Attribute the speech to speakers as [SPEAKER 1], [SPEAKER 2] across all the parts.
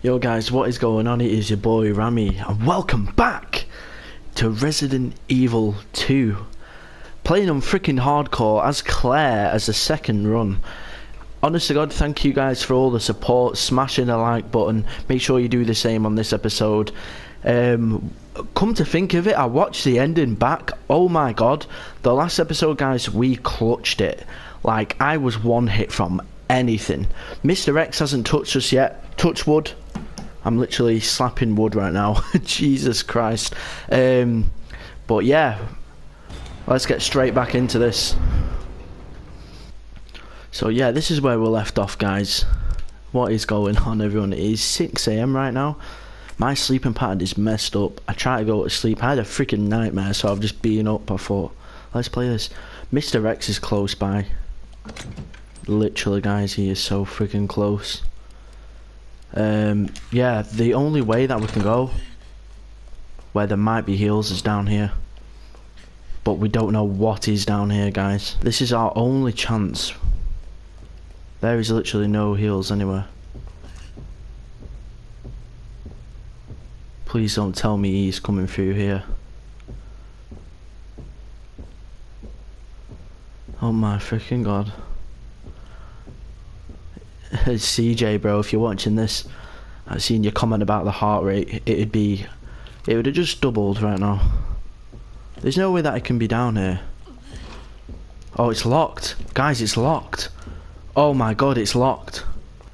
[SPEAKER 1] Yo guys, what is going on? It is your boy Rammy and welcome back to Resident Evil 2. Playing on freaking hardcore as Claire as the second run. Honest to God, thank you guys for all the support, smashing the like button. Make sure you do the same on this episode. Um, come to think of it, I watched the ending back. Oh my God, the last episode, guys, we clutched it. Like I was one hit from anything. Mr. X hasn't touched us yet. Touch wood. I'm literally slapping wood right now. Jesus Christ. Um, but yeah, let's get straight back into this. So yeah, this is where we're left off, guys. What is going on, everyone? It is 6 a.m. right now. My sleeping pattern is messed up. I try to go to sleep. I had a freaking nightmare, so I've just been up. I thought, let's play this. Mr. X is close by. Literally, guys, he is so freaking close. Um, yeah, the only way that we can go where there might be heals is down here. But we don't know what is down here, guys. This is our only chance. There is literally no heals anywhere. Please don't tell me he's coming through here. Oh my freaking god. CJ, bro, if you're watching this, I've seen your comment about the heart rate. It'd be, it would have just doubled right now. There's no way that it can be down here. Oh, it's locked. Guys, it's locked. Oh my god, it's locked.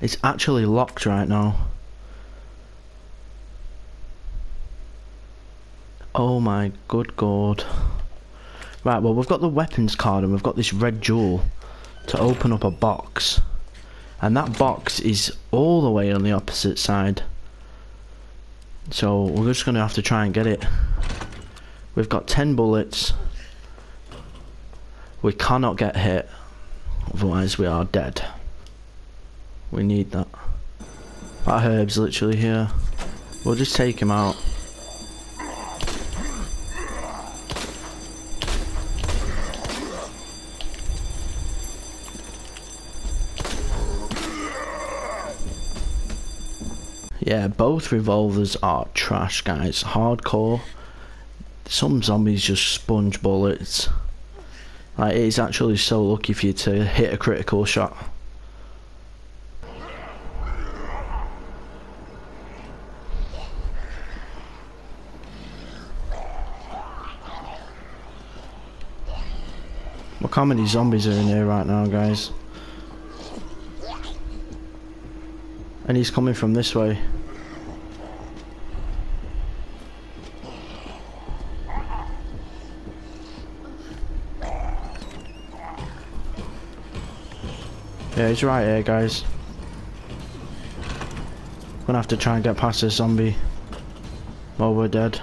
[SPEAKER 1] It's actually locked right now. Oh my good god. Right, well, we've got the weapons card and we've got this red jewel to open up a box. And that box is all the way on the opposite side. So we're just going to have to try and get it. We've got 10 bullets. We cannot get hit. Otherwise we are dead. We need that. That herb's literally here. We'll just take him out. Yeah, both revolvers are trash, guys. Hardcore. Some zombies just sponge bullets. Like, it is actually so lucky for you to hit a critical shot. Look how many zombies are in here right now, guys. And he's coming from this way. Yeah, he's right here, guys. Gonna have to try and get past this zombie while we're dead.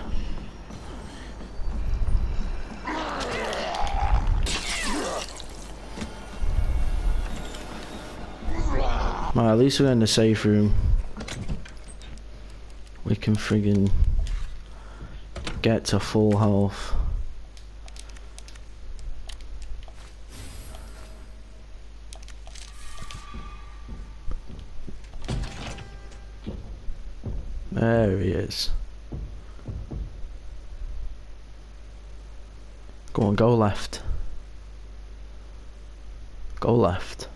[SPEAKER 1] Well, at least we're in the safe room. We can friggin' get to full health. There he is. Go on, go left. Go left.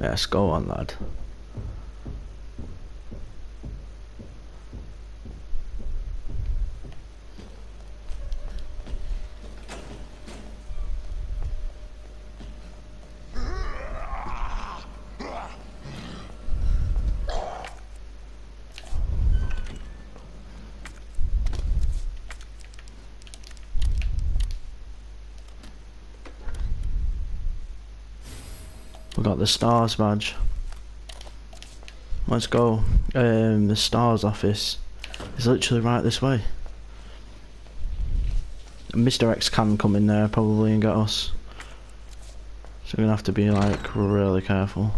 [SPEAKER 1] Yes, go on, lad. The stars badge. Let's go. Um, the stars office is literally right this way. Mr. X can come in there probably and get us. So we're gonna have to be like really careful.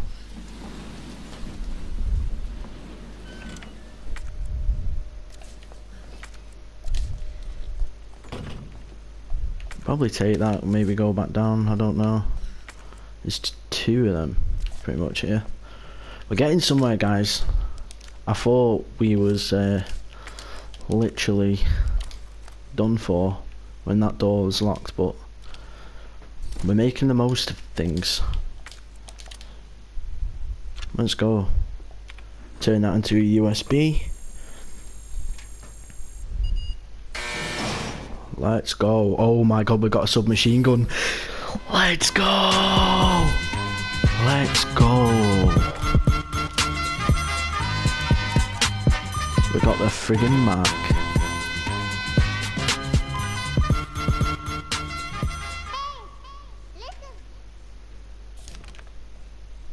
[SPEAKER 1] Probably take that, maybe go back down, I don't know. There's two of them, pretty much here. We're getting somewhere, guys. I thought we was uh, literally done for when that door was locked, but we're making the most of things. Let's go. Turn that into a USB. Let's go. Oh my god, we got a submachine gun. Let's go! Let's go! We got the friggin' mark.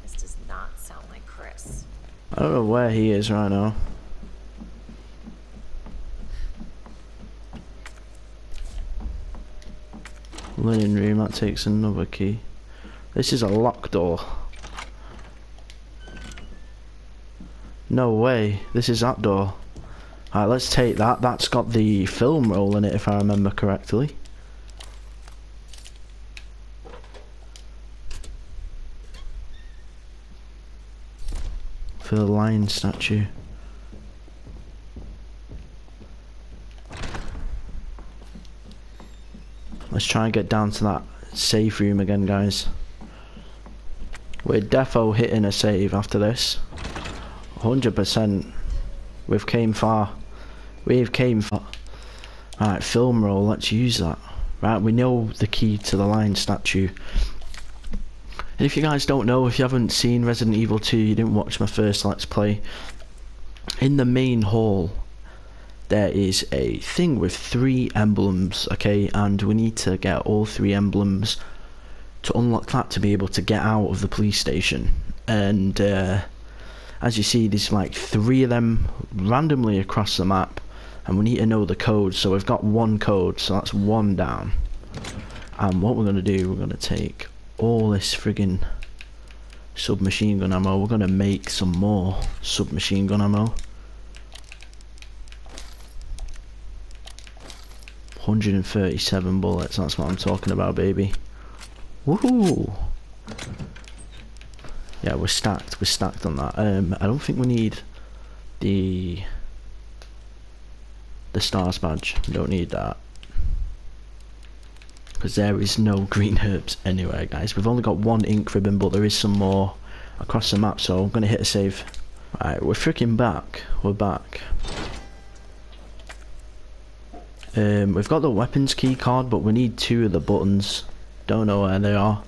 [SPEAKER 2] This does not sound like Chris.
[SPEAKER 1] I don't know where he is right now. Linen room, that takes another key. This is a locked door. No way, this is that door. Alright, let's take that. That's got the film roll in it if I remember correctly. For the lion statue. Let's try and get down to that safe room again, guys. We're defo hitting a save after this. 100%. We've came far. We've came far. Right, film roll, let's use that. Right, we know the key to the lion statue. And if you guys don't know, if you haven't seen Resident Evil 2, you didn't watch my first Let's Play, in the main hall, there is a thing with three emblems, okay, and we need to get all three emblems to unlock that to be able to get out of the police station. And uh, as you see, there's like three of them randomly across the map, and we need to know the code. So we've got one code, so that's one down. And what we're gonna do, we're gonna take all this friggin' submachine gun ammo. We're gonna make some more submachine gun ammo. 137 bullets, that's what I'm talking about, baby. Woohoo! Yeah, we're stacked, we're stacked on that. Um, I don't think we need the the stars badge, we don't need that. Because there is no green herbs anywhere, guys. We've only got one ink ribbon, but there is some more across the map, so I'm going to hit a save. Right, we're freaking back. We're back. Um, we've got the weapons key card, but we need two of the buttons. Don't know where they are.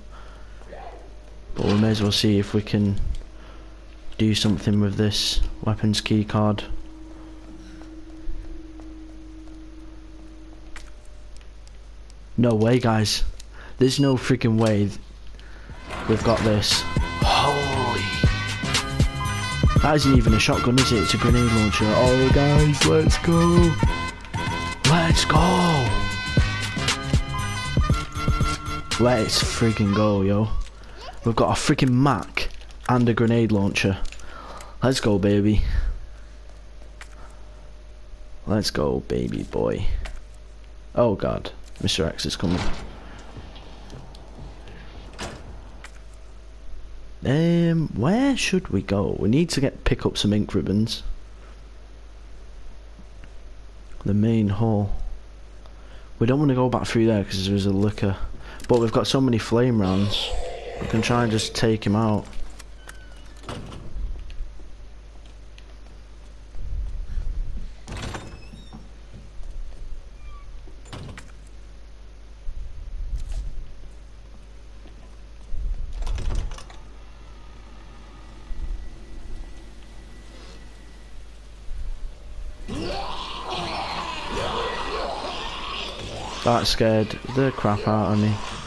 [SPEAKER 1] But we may as well see if we can do something with this weapons key card. No way, guys. There's no freaking way we've got this. Holy. That isn't even a shotgun, is it? It's a grenade launcher. Oh, guys, let's go. Let's go! Let's freaking go, yo. We've got a freaking Mac and a grenade launcher. Let's go, baby. Let's go, baby boy. Oh god, Mr. X is coming. Um, where should we go? We need to get pick up some ink ribbons the main hall. We don't want to go back through there because there's a Licker. But we've got so many flame rounds. We can try and just take him out. That scared the crap out of me.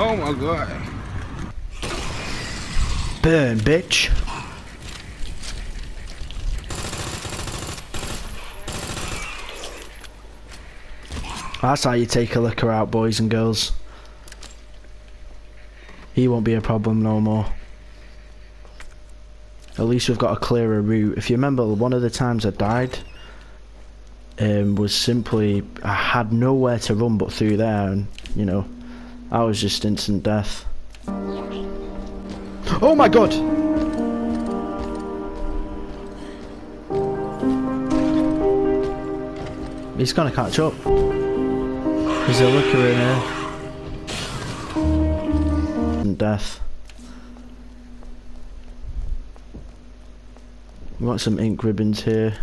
[SPEAKER 3] Oh my god.
[SPEAKER 1] Burn, bitch. That's how you take a Licker out, boys and girls. He won't be a problem no more. At least we've got a clearer route. If you remember, one of the times I died um, was simply I had nowhere to run but through there, and you know, I was just instant death. Oh my god! He's gonna catch up. There's a Licker in here. And death. We got some ink ribbons here.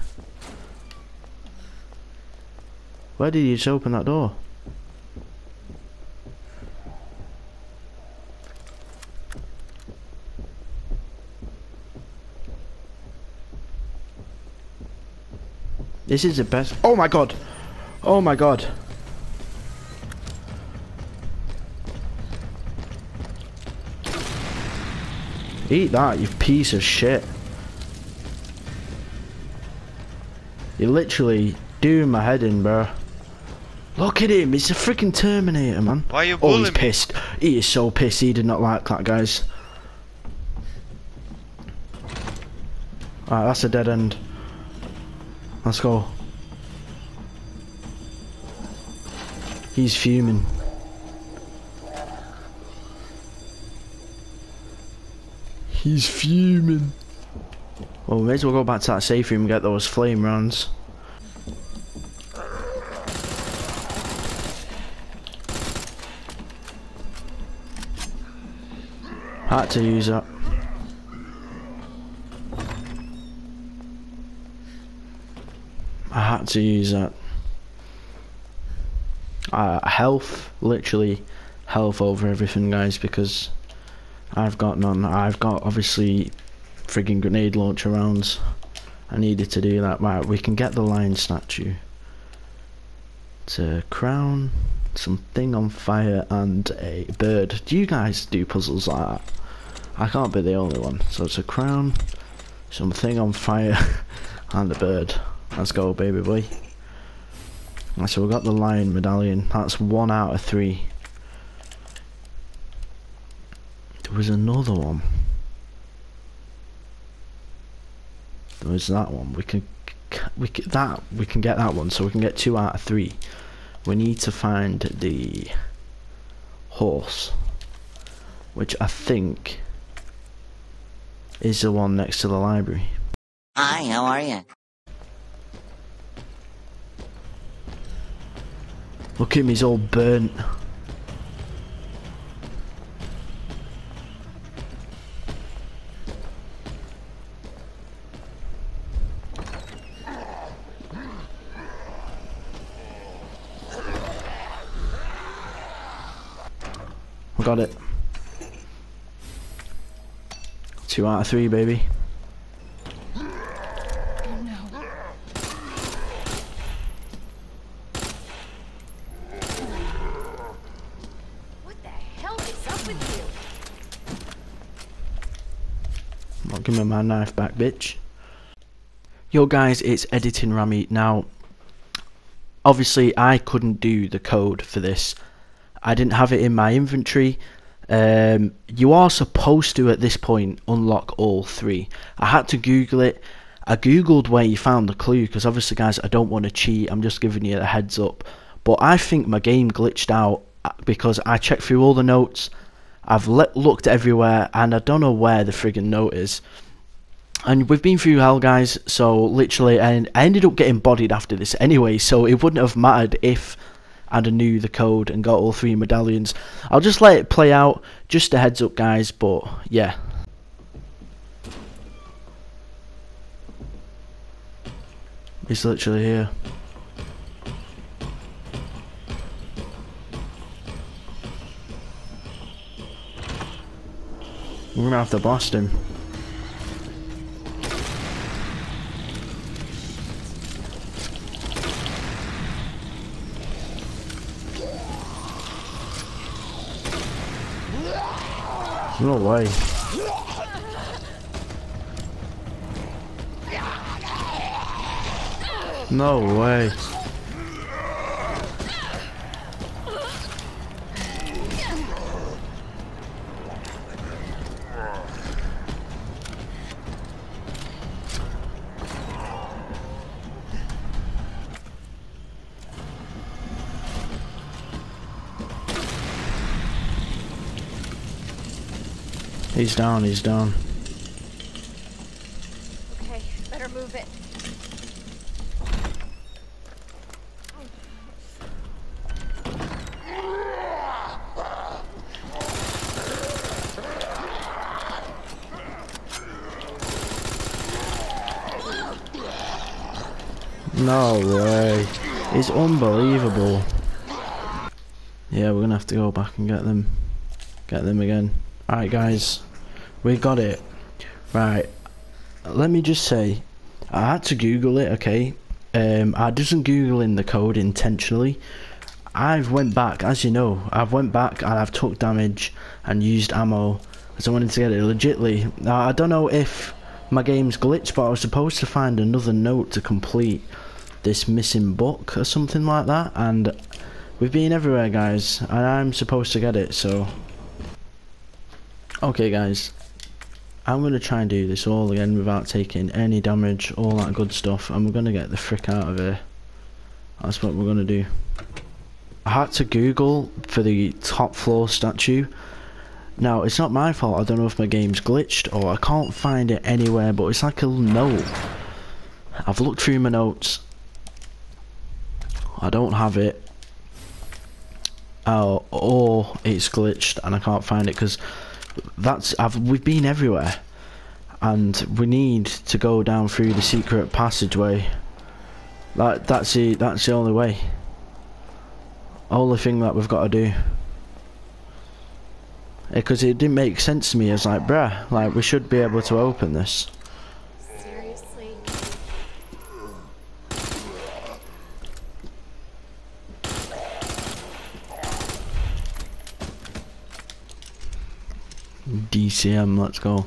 [SPEAKER 1] Where did you just open that door? This is the best. Oh my god! Oh my god! Eat that, you piece of shit. You're literally doing my head in, bro. Look at him, he's a freaking Terminator, man.
[SPEAKER 4] Why are you
[SPEAKER 1] Oh,
[SPEAKER 4] bullying
[SPEAKER 1] he's
[SPEAKER 4] me?
[SPEAKER 1] pissed. He is so pissed, he did not like that, guys. Alright, that's a dead end. Let's go. He's fuming. He's fuming. Well, we may as well go back to that safe room and get those flame rounds. Had to use that. I to use that. Uh, health, literally health over everything, guys, because I've got none. I've got obviously frigging grenade launcher rounds. I needed to do that. Right, we can get the lion statue. A crown, something on fire, and a bird. Do you guys do puzzles like that? I can't be the only one. So it's a crown, something on fire, and a bird. Let's go, baby boy. So we got the lion medallion. That's one out of three. There was another one. There was that one. We can, we can, that we can get that one. So we can get two out of three. We need to find the horse, which I think is the one next to the library.
[SPEAKER 5] Hi, how are you?
[SPEAKER 1] Look at him, he's all burnt. Got it. Two out of three, baby.
[SPEAKER 2] What the hell is up with you?
[SPEAKER 1] Well, give me my knife back, bitch. Yo, guys, it's editing Rammy. Now, obviously, I couldn't do the code for this. I didn't have it in my inventory. Um, you are supposed to, at this point, unlock all three. I had to Google it. I googled where you found the clue because obviously, guys, I don't want to cheat. I'm just giving you a heads up. But I think my game glitched out uh, because I checked through all the notes. I've le- looked everywhere and I don't know where the friggin' note is. And we've been through hell, guys. So literally, and I ended up getting bodied after this anyway. So it wouldn't have mattered if I'd knew the code and got all three medallions. I'll just let it play out. Just a heads up, guys. But yeah. He's literally here. We're gonna have to blast him. No way. No way. He's down, he's down.
[SPEAKER 2] Okay, better move it.
[SPEAKER 1] No way. It's unbelievable. Yeah, we're gonna have to go back and get them. Get them again. Alright guys. We got it. Right. Let me just say, I had to Google it, okay? Um, I didn't Googling the code intentionally. I've went back, as you know, I've went back and I've took damage and used ammo because I wanted to get it legitly. Now, I don't know if my game's glitched, but I was supposed to find another note to complete this missing book or something like that, and we've been everywhere, guys, and I'm supposed to get it, so... Okay, guys, I'm going to try and do this all again without taking any damage, all that good stuff, and we're going to get the frick out of here. That's what we're going to do. I had to Google for the top floor statue. Now, it's not my fault, I don't know if my game's glitched or I can't find it anywhere, but it's like a note. I've looked through my notes. I don't have it. Oh, or it's glitched and I can't find it because that's I've we've been everywhere, and we need to go down through the secret passageway. That that's the that's the only way. Only thing that we've got to do. Because it didn't make sense to me. I was like, bruh, like we should be able to open this.
[SPEAKER 2] Seriously?
[SPEAKER 1] DCM, let's go.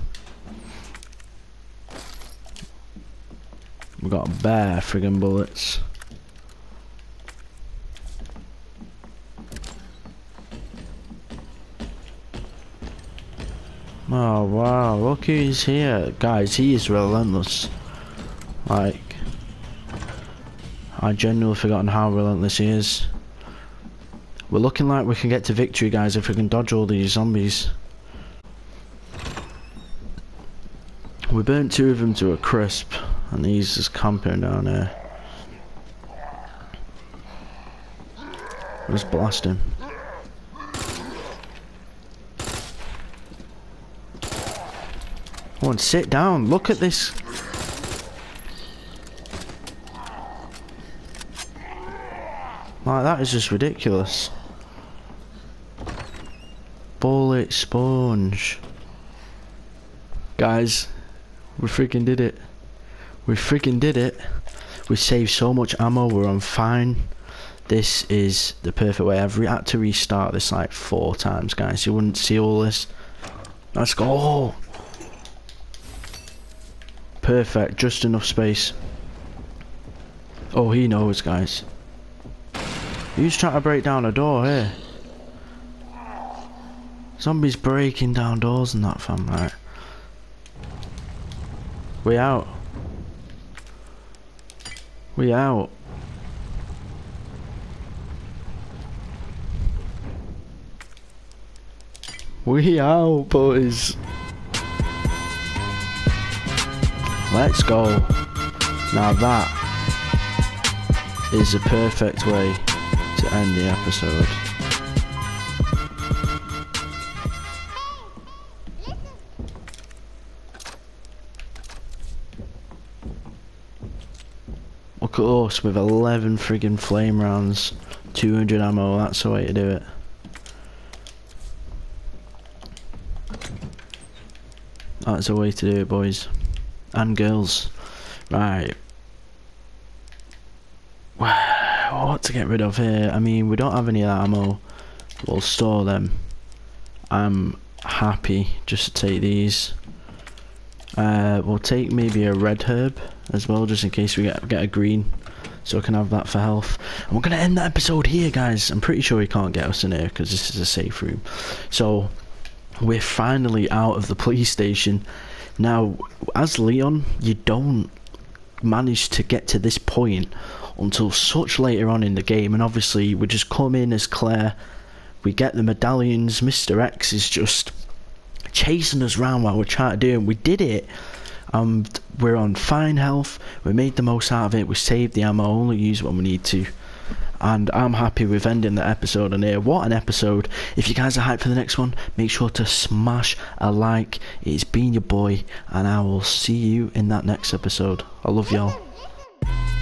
[SPEAKER 1] We got bare friggin' bullets. Oh wow, look who's here. Guys, he is relentless. Like, I genuinely forgotten how relentless he is. We're looking like we can get to victory, guys, if we can dodge all these zombies. We burnt two of them to a crisp, and he's just camping down there. Let's blast him. Come on, sit down. Look at this. Like, that is just ridiculous. Bullet sponge. Guys, we freaking did it. We freaking did it. We saved so much ammo. We're on fine. This is the perfect way. I've had to restart this like four times, guys. You wouldn't see all this. Let's go. Perfect. Just enough space. Oh, he knows, guys. He's trying to break down a door here? Zombies breaking down doors and that, fam. Right. We out. We out. We out, boys. Let's go. Now that is the perfect way to end the episode. Us with 11 friggin' flame rounds, 200 ammo, that's the way to do it. That's the way to do it, boys. And girls. Right. What to get rid of here? I mean, we don't have any of that ammo. We'll store them. I'm happy just to take these. Uh, we'll take maybe a red herb as well, just in case we get get a green, so I can have that for health. And we're gonna end the episode here, guys. I'm pretty sure he can't get us in here because this is a safe room. So we're finally out of the police station. Now, as Leon, you don't manage to get to this point until such later on in the game, and obviously we just come in as Claire. We get the medallions. Mr. X is just chasing us around while we're trying to do it. We did it. Um, we're on fine health. We made the most out of it. We saved the ammo. Only use when we need to. And I'm happy with ending the episode on here. What an episode. If you guys are hyped for the next one, make sure to smash a like. It's been your boy, and I will see you in that next episode. I love y'all.